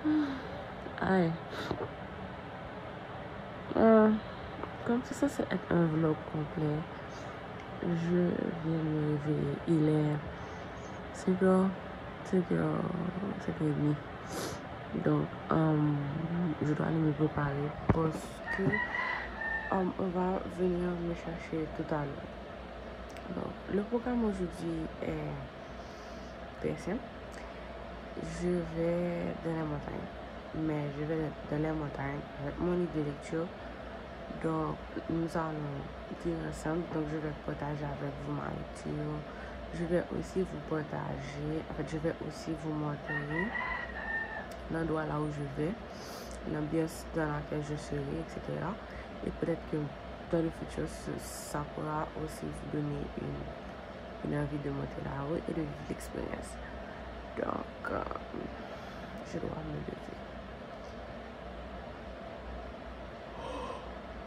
Ay. Euh, comme si ça c'est un vlog complet, je viens me réveiller. Il est 5 heures, 5 heures, 5 heures et demie. Donc, euh, je dois aller me préparer parce que euh, on va venir me chercher tout à l'heure. Donc, le programme aujourd'hui est très simple. je vais dans les montagnes. Mais je vais dans les montagnes avec mon livre de lecture. Donc, nous allons lire ensemble. Donc, je vais partager avec vous ma lecture. Je vais aussi vous partager. En fait, je vais aussi vous montrer l'endroit là où je vais, l'ambiance dans laquelle je serai, etc. Et peut-être que dans le futur, ça pourra aussi vous donner une, une envie de monter là-haut et de vivre l'expérience. Donc, euh, je dois me lever.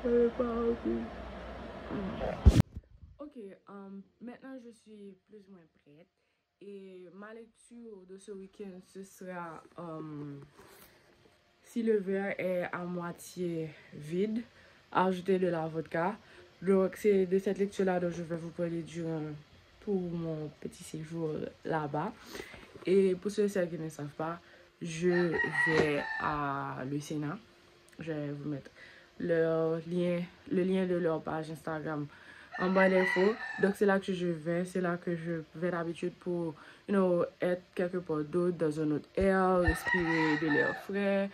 Euh, pardon. Ok, euh, maintenant je suis plus ou moins prête. Et ma lecture de ce week-end, ce sera euh, Si le verre est à moitié vide, ajouter de la vodka. Donc, c'est de cette lecture-là dont je vais vous parler durant tout mon petit séjour là-bas. Et pour ceux et celles qui ne savent pas, je vais à le Sénat. Je vais vous mettre leur lien, le lien de leur page Instagram en bas d'infos. Donc c'est là que je vais, c'est là que je vais d'habitude pour, you know, être quelque part d'autre, dans un autre air, respirer de l'air frais,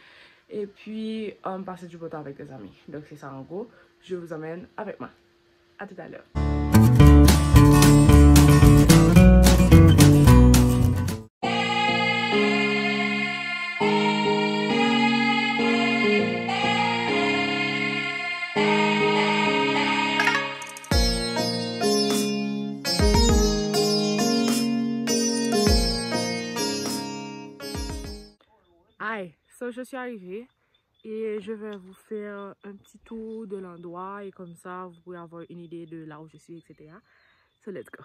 et puis euh, passer du bon temps avec des amis. Donc c'est ça en gros. Je vous emmène avec moi. À tout à l'heure. Je suis arrivée et je vais vous faire un petit tour de l'endroit et comme ça vous pouvez avoir une idée de là où je suis, etc. So let's go.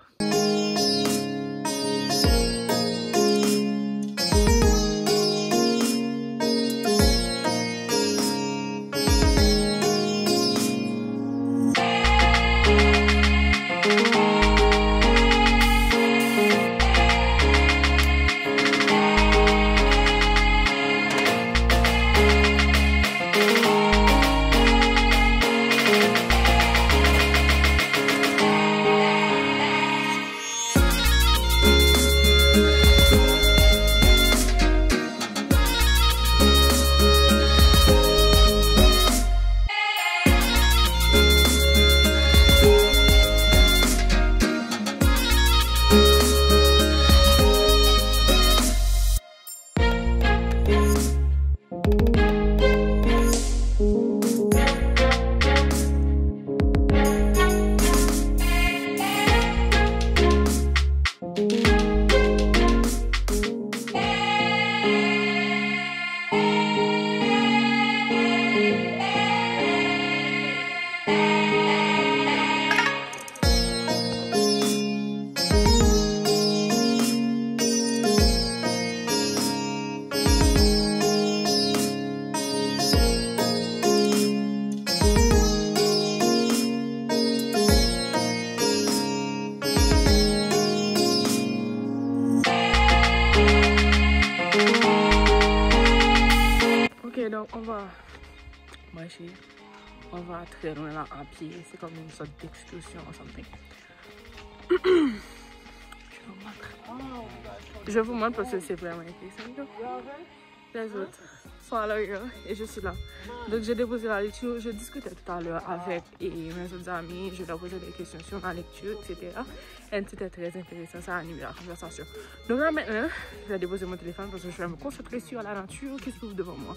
Donc on va marcher. On va très loin là à pied. C'est comme une sorte d'excursion ou something. Je vous montre. Je vous montre parce que c'est vraiment intéressant. Les autres sont à l'arrière et je suis là. Donc j'ai déposé la lecture. Je discutais tout à l'heure avec mes autres amis. Je leur posais des questions sur ma lecture, etc. Et c'était très intéressant. Ça a animé la conversation. Donc là maintenant, je vais déposer mon téléphone parce que je vais me concentrer sur la nature qui se trouve devant moi.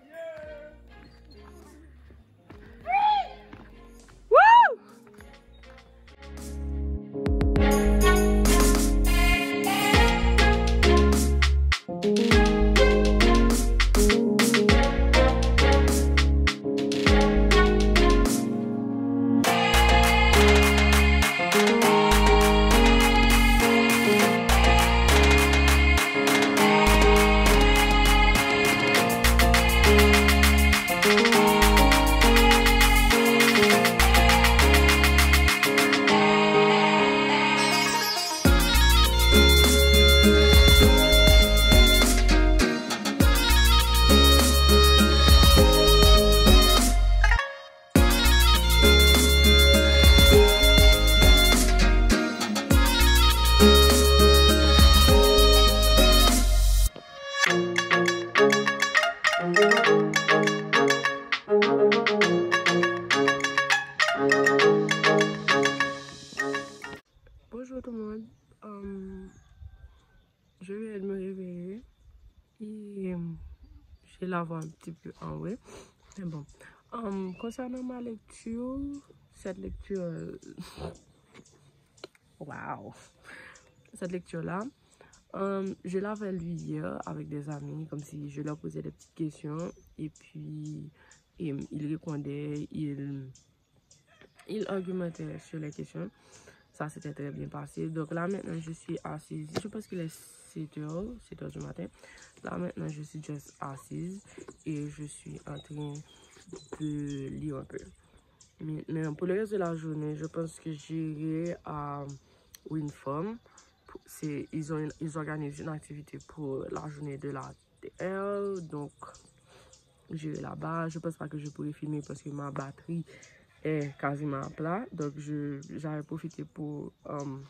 Bonjour tout le monde. Euh, je viens de me réveiller et je j'ai la voix un petit peu en vrai. Mais bon, euh, concernant ma lecture, cette lecture. Wow! Cette lecture-là, je l'avais lu hier avec des amis, comme si je leur posais des petites questions. Et puis, et euh, il répondait, il, il argumentait sur les questions. Ça s'était très bien passé. Donc là maintenant, je suis assise. Je pense qu'il est 7h, 7h du matin. Là maintenant, je suis juste assise et je suis en train de lire un peu. Maintenant, pour le reste de la journée, je pense que j'irai à Winform. Ils, ont, ils organisent une activité pour la journée de la TL. Donc, j'irai là-bas. Je pense pas que je pourrai filmer parce que ma batterie est quasiment à plat. Donc, j'avais profité pour um,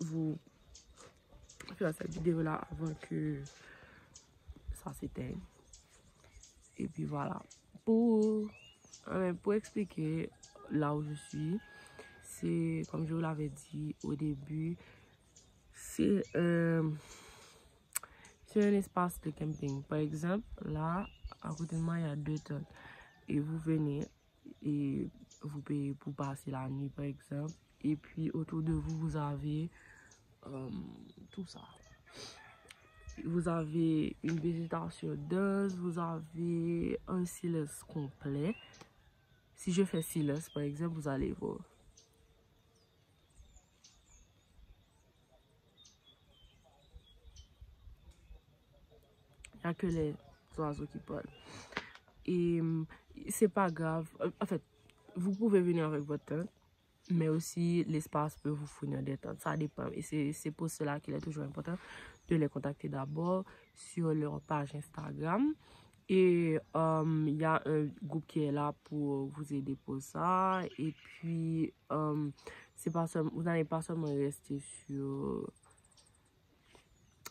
vous faire cette vidéo-là avant que ça s'éteigne. Et puis voilà. Pour, euh, pour expliquer là où je suis, c'est comme je vous l'avais dit au début, c'est euh, un espace de camping? Par exemple, là, à côté de moi, il y a deux tonnes. Et vous venez et vous payez pour passer la nuit, par exemple. Et puis, autour de vous, vous avez euh, tout ça. Vous avez une végétation dense, vous avez un silence complet. Si je fais silence, par exemple, vous allez voir. N'y a que les oiseaux qui parlent. Et c'est pas grave. En fait, vous pouvez venir avec votre tente, mais aussi l'espace peut vous fournir des tentes. Ça dépend. Et c'est pour cela qu'il est toujours important de les contacter d'abord sur leur page Instagram. Et euh, il y a un groupe qui est là pour vous aider pour ça. Et puis, euh, pas vous n'allez pas seulement rester sur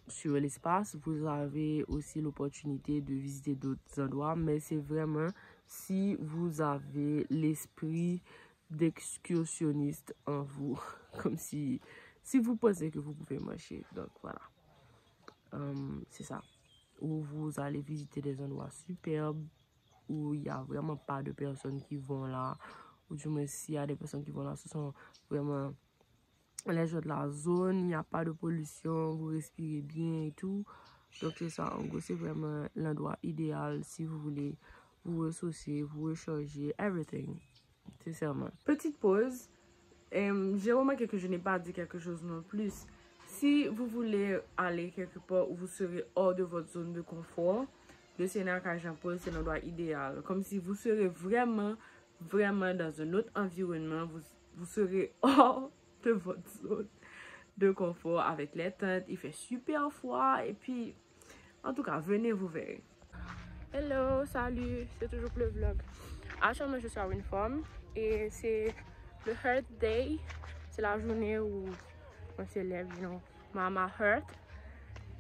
sur l'espace, vous avez aussi l'opportunité de visiter d'autres endroits, mais c'est vraiment si vous avez l'esprit d'excursionniste en vous, comme si, si vous pensez que vous pouvez marcher. Donc voilà, um, c'est ça. Où vous allez visiter des endroits superbes, où il n'y a vraiment pas de personnes qui vont là, ou du moins s'il y a des personnes qui vont là, ce sont vraiment les gens de la zone, il n'y a pas de pollution, vous respirez bien et tout. Donc c'est ça, en gros, c'est vraiment l'endroit idéal si vous voulez vous ressourcer, vous recharger, everything. Sincèrement. Petite pause. Um, J'ai remarqué que je n'ai pas dit quelque chose non plus. Si vous voulez aller quelque part où vous serez hors de votre zone de confort, le Sénat à Jean-Paul, c'est l'endroit idéal. Comme si vous serez vraiment, vraiment dans un autre environnement, vous, vous serez hors de votre zone de confort avec les tentes. Il fait super froid et puis, en tout cas, venez, vous verrez. Hello, salut, c'est toujours le vlog. Actuellement, je suis à Winform et c'est le Heart Day. C'est la journée où on se you know, Mama Heart.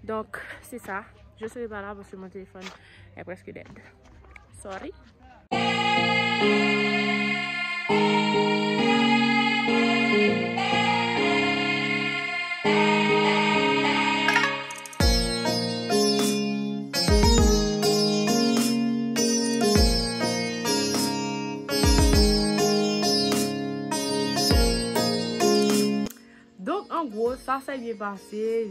Donc, c'est ça. Je serai pas là parce que mon téléphone est presque dead. Sorry. S'est bien passé.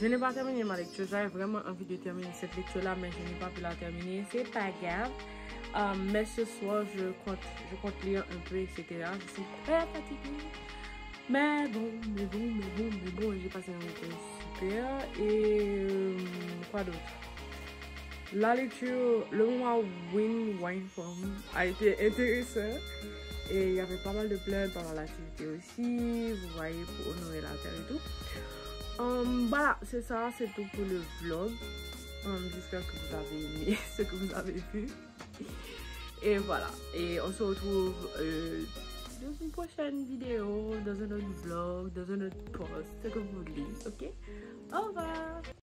Je n'ai pas terminé ma lecture. J'avais vraiment envie de terminer cette lecture-là, mais je n'ai pas pu la terminer. C'est pas grave. Euh, mais ce soir, je compte, je compte lire un peu, etc. Je suis très fatiguée. Mais bon, mais bon, mais bon, mais bon, j'ai passé un week-end super. Et euh, quoi d'autre? La lecture, le moment Win Wine Form a été intéressant. Et il y avait pas mal de plaintes pendant l'activité aussi, vous voyez, pour et tout. Um, voilà, c'est ça, c'est tout pour le vlog. Um, J'espère que vous avez aimé ce que vous avez vu. Et voilà, et on se retrouve euh, dans une prochaine vidéo, dans un autre vlog, dans un autre post, ce que vous voulez, ok? Au revoir